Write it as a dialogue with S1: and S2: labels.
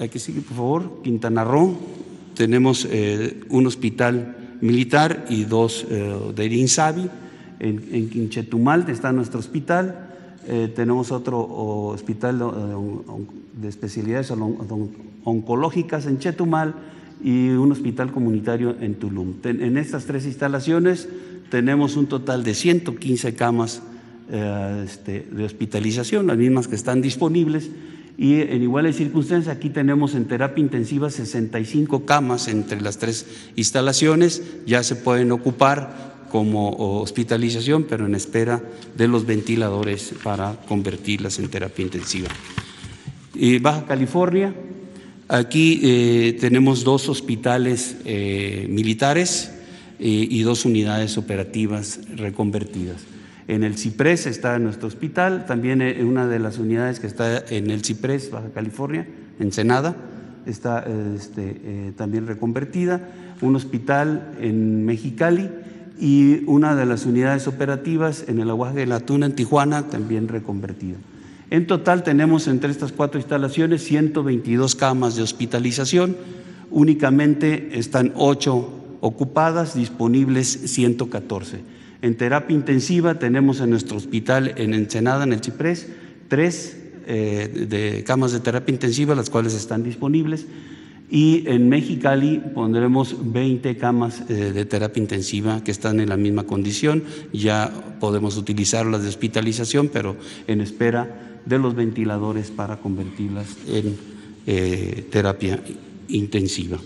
S1: Aquí sigue, por favor. Quintana Roo. Tenemos eh, un hospital militar y dos eh, de INSABI. En, en Quinchetumal está nuestro hospital. Eh, tenemos otro hospital de, de especialidades oncológicas en Chetumal y un hospital comunitario en Tulum. En estas tres instalaciones tenemos un total de 115 camas este, de hospitalización, las mismas que están disponibles. Y en iguales circunstancias, aquí tenemos en terapia intensiva 65 camas entre las tres instalaciones, ya se pueden ocupar como hospitalización, pero en espera de los ventiladores para convertirlas en terapia intensiva. Y Baja California, aquí eh, tenemos dos hospitales eh, militares eh, y dos unidades operativas reconvertidas. En el Ciprés está nuestro hospital, también en una de las unidades que está en el Ciprés, Baja California, en Senada, está este, eh, también reconvertida, un hospital en Mexicali y una de las unidades operativas en el aguaje de la Tuna, en Tijuana, también reconvertida. En total tenemos entre estas cuatro instalaciones 122 camas de hospitalización, únicamente están ocho ocupadas, disponibles 114. En terapia intensiva tenemos en nuestro hospital en Ensenada, en el Ciprés, tres eh, de camas de terapia intensiva, las cuales están disponibles. Y en Mexicali pondremos 20 camas eh, de terapia intensiva que están en la misma condición. Ya podemos utilizarlas de hospitalización, pero en espera de los ventiladores para convertirlas en eh, terapia intensiva.